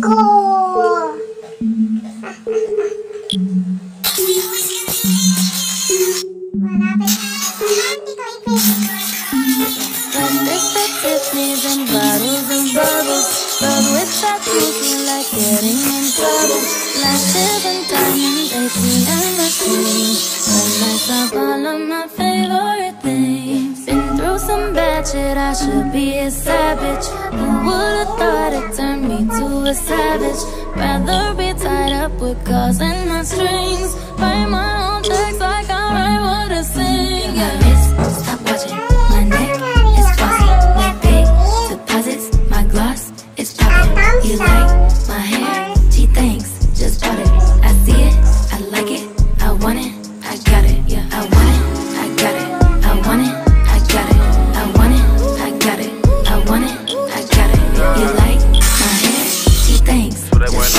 go. And bottles and bubbles But with that like getting in trouble Lashes and diamonds, and myself all of my favorite things Been through some bad shit, I should be a savage Who would've me to a savage? Rather be tied up with calls and my strings. Write my own checks like I write what I sing. Yeah. My wrist, stop watching. My neck is big deposits. My gloss is popping. You like my hair? She just it. I see it, I like it, I want it, I got it. Yeah, I want it, de bueno.